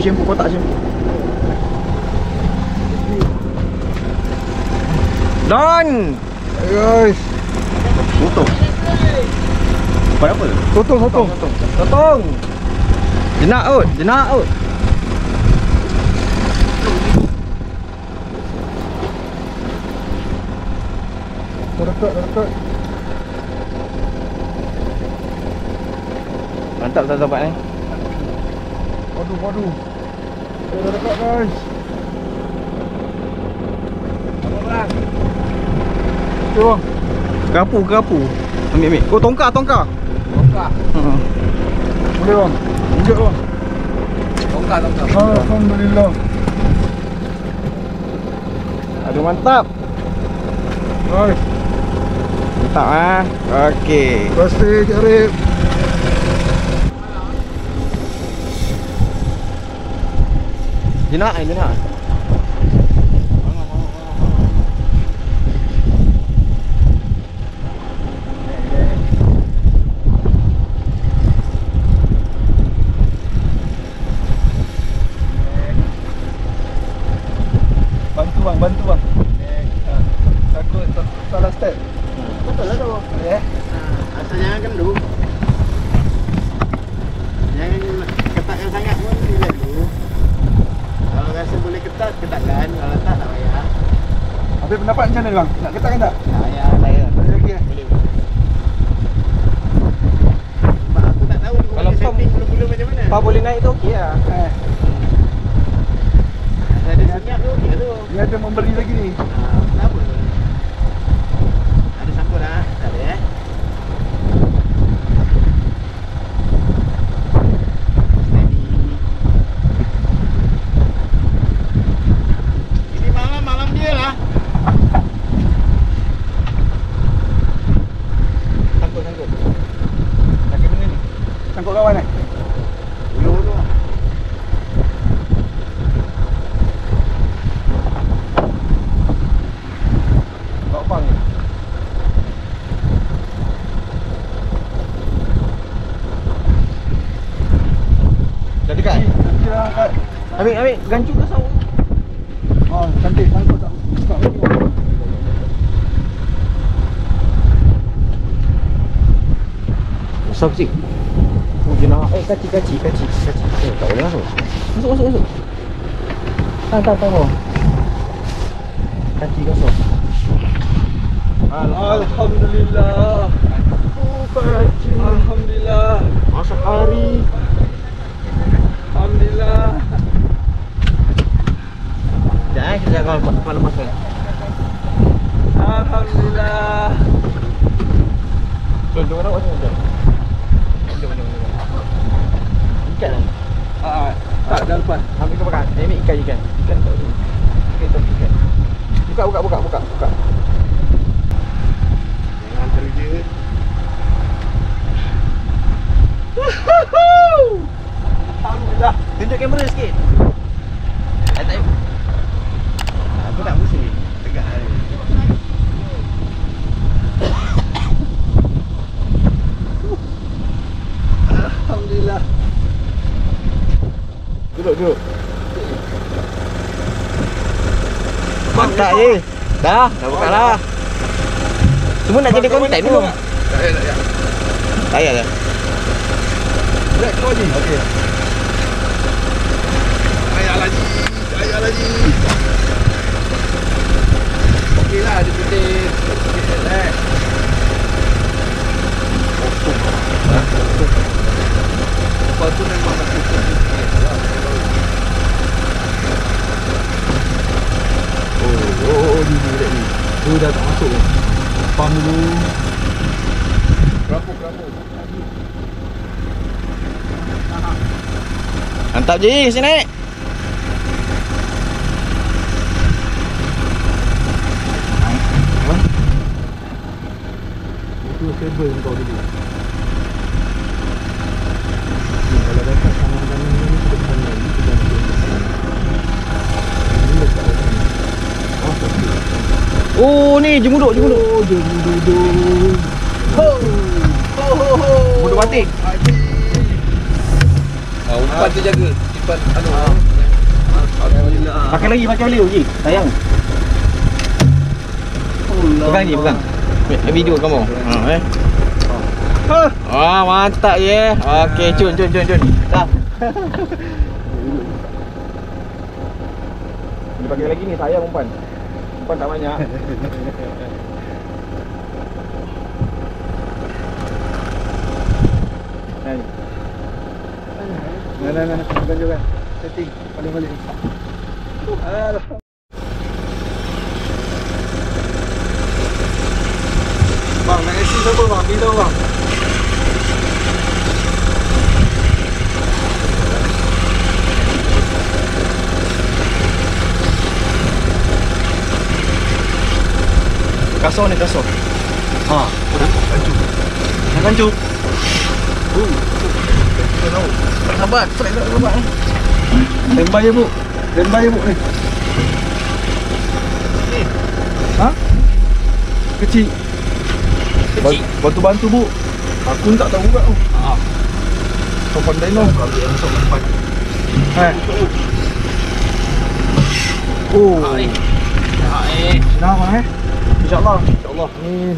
Ha? Shampoo, kotak shampoo. Don! Guys. Tutup. Buat apa? Sotong, sotong. Totong. Jenak out, jenak out. Dekat, dekat. Mantap tak tempat ni. Waduh, waduh. Dah dekat guys. Apa bang? Tu bang. Kerapu, kerapu. Ambil, ambil. Oh, tongkar, tongkar. Tongkar. Hmm. Boleh bang. Injek bang. Tongkar, tongkar. Alhamdulillah. Aduh, mantap. Guys, Mantap ah. Okey. terima kasih Cik Arif. Jenak eh, jenak. Bantu bang, bantu bang. Ha, Takut tak salah step. Betul lah tu. Ya. Ha, asal jangan kan dulu. Jangan ketatkan sangat pun relax dulu. Kalau rasa boleh ketat, ketatkan. Kalau tak, tak payah. Habis pendapat macam mana bang? Nak ada lagi? Boleh. Sebab aku tak tahu dia Kalau punya kau- setting mula-mula macam mana. Apa boleh naik tu okey lah. Asal ada senyap tu, okey tu. ni ada memberi lagi ni. Ha, tak apa. Ada sangkut dah. Tak ada eh. Steady. Ini malam malam dia lah. Sangkut, sangkut. Sakit benda ni. Sangkut kawan eh? Dulu tu lah. Bawa pang ni. Dah dekat. Ni, nanti dah kat. Ambil, ambil. Gancu ke sawo? Oh, cantik sangkut tak. Buka lagi. Besar kecil. Oh. Eh, kaci, kaci, kaci, kaci. Eh, tak boleh masuk. Masuk, masuk, masuk. Tahan, tahan. bawah. Kaci kosong. Alhamdulillah. Oh, kaci. Alhamdulillah. Masa hari. Sekejap eh, kejap kalau kepala masuk. Alhamdulillah. Jom, jom, nak macam jom. Jom, jom, jom. Ikan lah. Ah, tak dah lepas. Ambil ke belakang. Ni ambil ikan, ikan. Ikan tak boleh. Ikan tak boleh, ikan. Buka, buka, buka, buka, buka. Jangan terja. Alhamdulillah. Tunjuk kamera sikit. Eh, tak payah. Aku tak pusing. Tegak hari. Alhamdulillah. Duduk, duduk. Mantap je. Dah, dah buka lah. Semua nak jadi konten tu. Tak payah, tak payah. Tak payah dah. Black kau ni. Okey. Ayah lagi. Ayah lagi. Okey lah, dia putih. Okey, relax. Lepas tu memang masih putih. Oh, oh, oh, ni ni ni. Tu dah tak masuk. Pam dulu. Berapa, berapa? Mantap je, sini naik. Itu kabel kau dulu. Kalau ni ni kita. Oh, ni jemuduk, jemuduk. Oh, dia duduk. Ho. Ho ho ho. Jemuduk batik. Haji. Ah, umpan tu jaga. Simpan anu. Ah. Alhamdulillah. Pakai lagi, pakai lagi Uji. Sayang. Pegang ni, pegang. Ambil video kamu. Ha eh. Ah, mantap ye. Okey, cun cun cun cun. Dah. Dia pakai lagi ni sayang umpan. Umpan tak banyak. Nah, nah, nah. Juga. Setting. Paling balik. Alah. Bang, nak isi siapa bang? Bila bang? Kasut ni kasut. Ha. Lanjut. Nak kanjuk. Uh. Sabar, strike tak sabar eh. Standby je bu. Standby je bu ni. Ha? Kecil. Kecil. Bantu-bantu bu. Aku ni tak tahu juga tu. Ha. Kau pandai no. Kalau yang sok empat. Eh. Oh. Ha eh. Ha eh. Senang bang eh. InsyaAllah. InsyaAllah. Ni.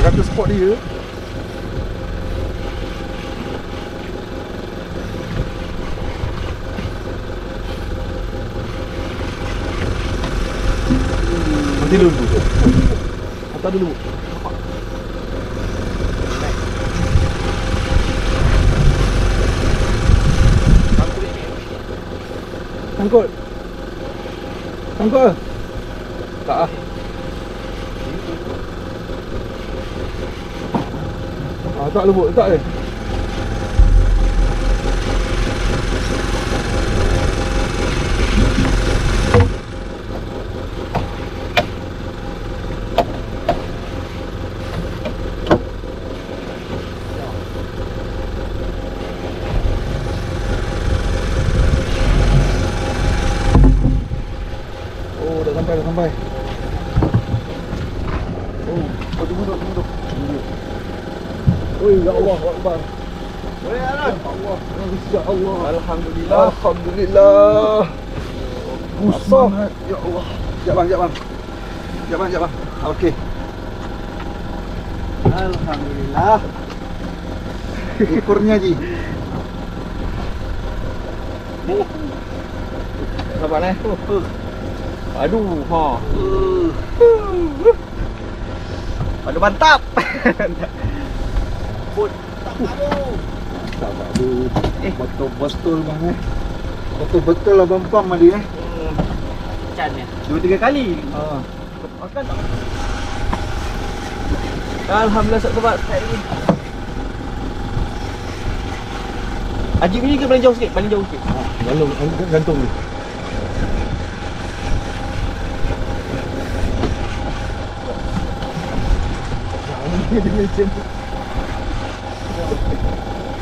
Dah kata spot dia. Nanti dulu. Atas dulu. Sangkut. Sangkut. Tak ah. Tak lubuk, tak eh. Oh, dah sampai, dah sampai. Oh, oh tunggu duduk, tunggu duduk. Tunggu. Oi, ya Allah, Akbar. Boleh Arun? Allah, ya Allah. Alhamdulillah. Alhamdulillah. Busah. Ya Allah. Sekejap bang, sekejap bang. Sekejap bang, sekejap bang. Okey. Alhamdulillah. Ekornya Ji. Sabar eh. Aduh, ha. Aduh mantap. Tak apa. Eh, betul-betul bang eh. Betul-betul lah bang pam tadi eh. Can ya. Dua tiga kali. Ha. Makan tak? Alhamdulillah tebat strike ni. Haji punya ke paling jauh sikit? Paling jauh sikit. Gantung, gantung ni. Dia macam tu.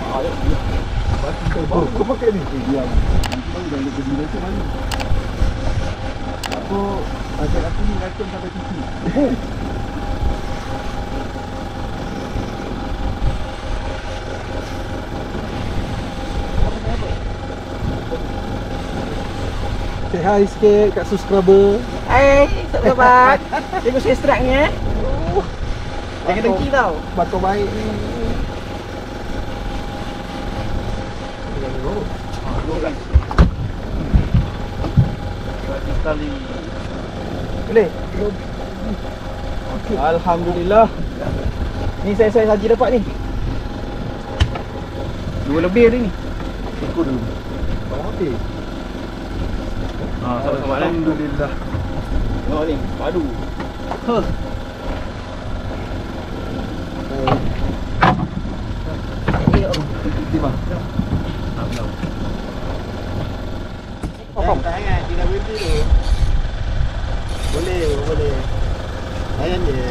Oh, kau pakai ni? Eh, diam. Nanti baru dah lebih bila macam mana? Aku, ajak aku ni racun sampai. Say hi sikit kat subscriber. Hai, tak tebat. Tengok saya strike ni eh. Jangan dengki tau. Batok baik ni. Sekali. Boleh? Alhamdulillah. Ni saya saya haji dapat ni. Dua lebih hari ni. Ikut dulu. Bang Hati. Ha, sama-sama eh. Alhamdulillah. Tengok ni, padu. Huh. Terima. Faham? Tak ingat, dia dah berhenti tu. Boleh, boleh. Layan dia.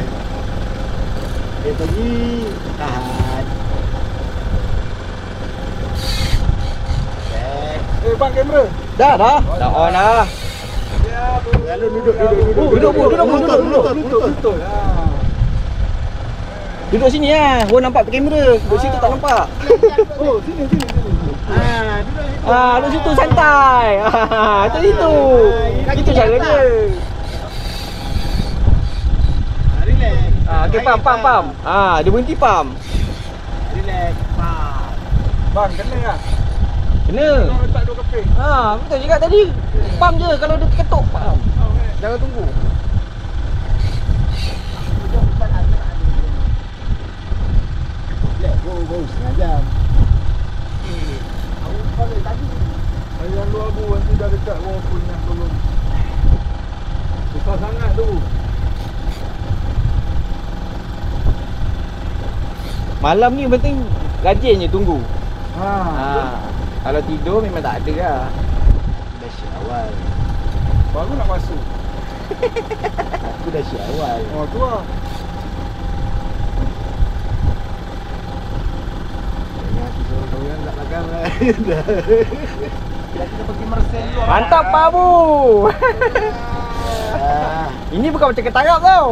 Pergi, tahan. Eh bang kamera. Dah dah. Dah on dah. Lalu duduk, duduk, duduk. Oh, duduk, duduk, duduk, duduk, duduk. Lutut, lutut. Ha. Duduk sini lah. Gua nampak kamera. Duduk situ tak nampak. Oh, sini sini sini. Ah, duduk situ. Ah, duduk situ santai. Ah, macam itu. Itu cara dia. Ah, Relax. Ah, okey pam pam pam. Ah, dia berhenti pam. Relax. Pam. Bang, kena tak? Kena. Kau letak dua keping. Ha, betul cakap tadi. Pam je kalau dia ketuk pam. Jangan tunggu. Relax. Go, go. Setengah jam. Aku balik tadi. Ayah lu abu nanti dah dekat orang punya tolong. Susah sangat tu. Malam ni penting rajin je tunggu. Ha. Ha. Kalau tidur memang tak ada lah. Dah syik awal. Baru nak masuk. Aku dah syik awal. Oh tu lah. Orang belakang lah. Dah. Kita pergi Marcel dulu. Mantap Pak Abu. Ini bukan macam ketarap tau.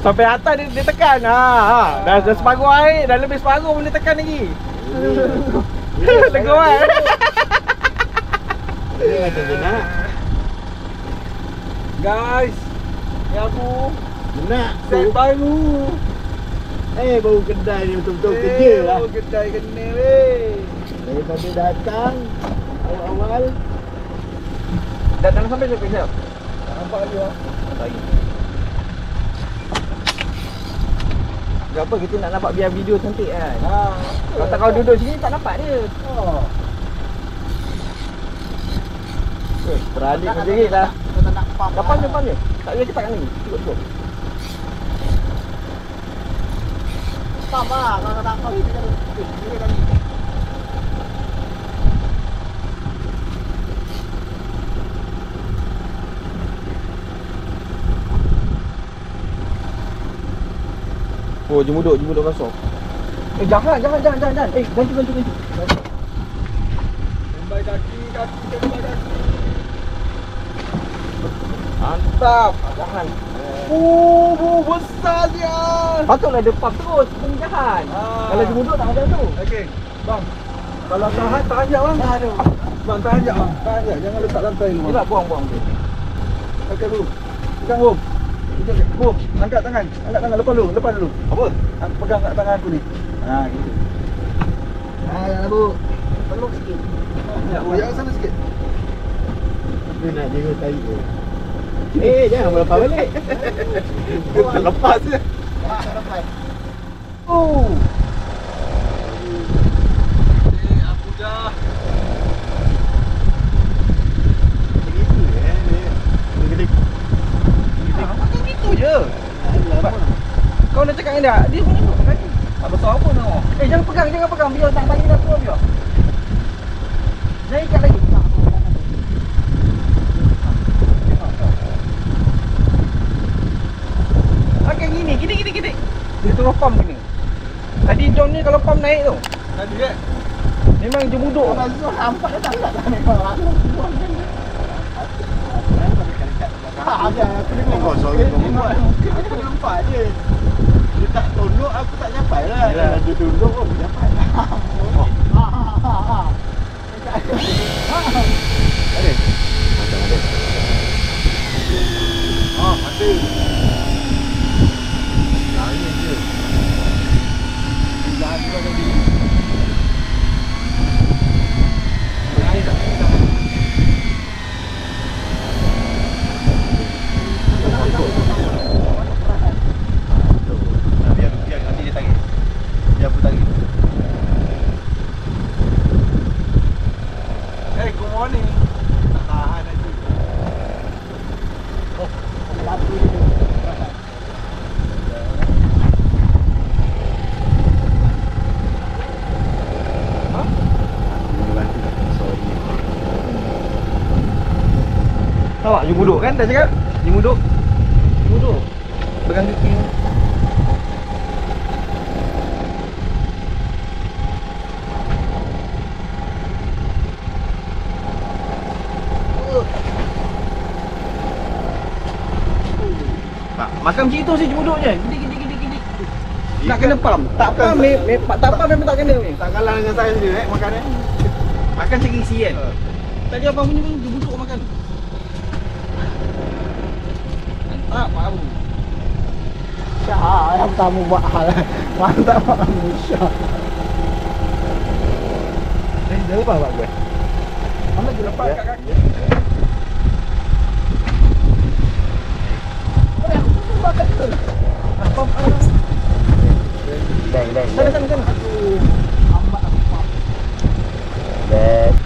Sampai atas dia, dia tekan. Ha, ha. Dah, dah separuh air, dah lebih separuh pun dia tekan lagi. Tegur kan? Dia macam dia nak. Guys. Ya Abu. Dia nak. Set baru. Eh, baru kedai ni betul-betul Eh, kerja lah. oh, Kedai kena weh. Daripada datang awal-awal Dah dalam sampai siapa siap? Tak nampak lagi lah. Tak apa kita nak nampak biar video cantik kan. Ha. Kalau tak kau duduk sini tak nampak dia. Oh. Eh, Beradik macam ni lah. Depan je, depan je. Tak boleh ketak kat ni. Cukup, cukup. Pump lah Kalau tak pump kita kan Dia tadi Oh, jemuduk, jemuduk kosong. Eh, jangan, jangan, jangan, jangan, jangan. Eh, ganti, ganti, ganti. Tembak kaki, kaki, tembak kaki. Mantap. Jangan. Oh, oh besar dia. Patutlah dia pump terus, pun jahan. Ah. Kalau jemuduk tak macam tu. Okey, bang. Kalau tahan, tahan jap bang. Aduh. Bang, tahan jap bang. Tahan jap. Jangan letak lantai ni. Yelah, buang, buang. Okey, dulu. Pegang bom. Angkat tangan. Angkat tangan. Lepas dulu. Lepas dulu. Apa? Ang- Pegang kat tangan aku ni. Ha, gitu. Ha, jangan bu Peluk sikit Ya, oh, yang sana sikit. Dia nak jaga tarik tu Eh, jangan melepas balik Terlepas je. Ah, lepas Oh. Eh, aku dah. Macam itu eh Dia Dia kena Ah, macam gitu je. Lama Kau nak cakap dengan dia, dia pun ikut kaki. Tak besar apa tengok. Eh, jangan pegang, jangan pegang. Biar tak bagi dah keluar biar. Jangan ikat lagi. Okey, gini, gini, gini, gini. Dia terus pump gini. Tadi John ni kalau pump naik tu. Tadi eh. Memang jemuduk. Abang Zul nampak dia tak nak aku buang kan Ah, ada aku dengar kau sorry kau buat. Aku nampak dia. Tak tunduk aku tak capai lah. Yalah. Dia tunduk aku capai. Ha ha ha. Ada. Macam ada. Ah, mati. Nangis je. Bila aku ada di Biar biar nanti dia tarik. Biar aku tarik. Hey, good morning. Tak tahan lagi. Lapu dia. Nampak jemuduk kan dah cakap? Jemuduk. Jemuduk. Pegang kaki. Makan macam itu sih jemuduk je. Gini gini gini gini. Nak kena pam. Tak pam, me, me, tak pam memang tak kena ni. Tak kalah dengan saya sendiri eh, makan eh. Makan cari isi kan. Ha. Tadi abang punya pun dia duduk makan. Tak tahu. Yang tamu mahal. Mantap kamu Syah. Eh, dia apa buat gue? Mana dia lepas kat kaki? Deng, deng, Sana, sana, sana. Deng.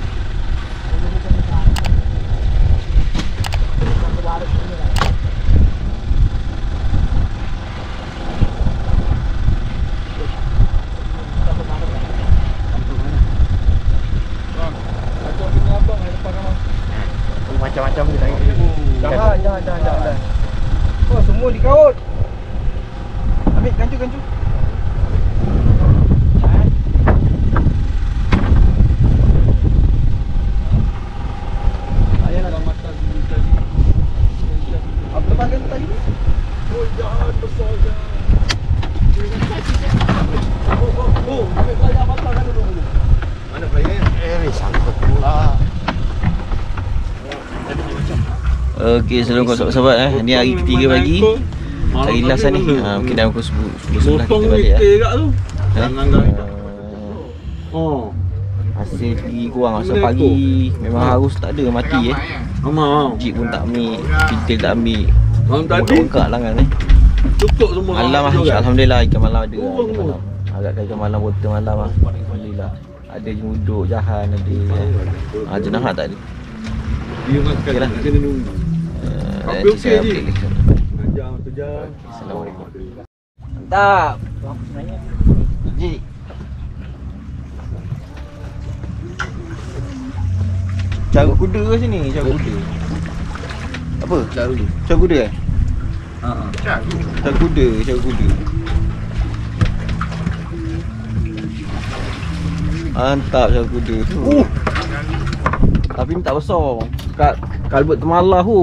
Macam-macam ni tadi. Jangan, jangan, jangan, jangan. Oh, semua dikaut. Ambil kancu, kancu. Apa bagian tadi? Mana player? Eh, sangkut pula. Okey, selalu kau sahabat eh. Ni hari ketiga pagi. Hari last lah ni. Ha, mungkin dalam pukul 10 11 kita balik eh. kat tu. Jangan kau. Uh, Oh. hasil pergi kurang masa pagi Memang harus tak ada mati eh Amal. Jeep pun tak ambil Pintil tak ambil Malam tadi Bengkak lah kan eh tutup semua. Malam lah. Alhamdulillah ikan malam ada Oh, ikan malam Agak ikan malam botol malam lah Alhamdulillah Ada jemuduk, jahan ada ha, Jenahah tak ada Dia makan Okey lah. kena nunggu. Okey je. Jam tu jam. Assalamualaikum Mantap. Ji Carut kuda ke sini? Carut kuda Apa? Carut. Carut kuda eh? Ha ah. Kuda, carut kuda Mantap carut kuda tu uh. Tapi ni tak besar Kat kalbut temalah tu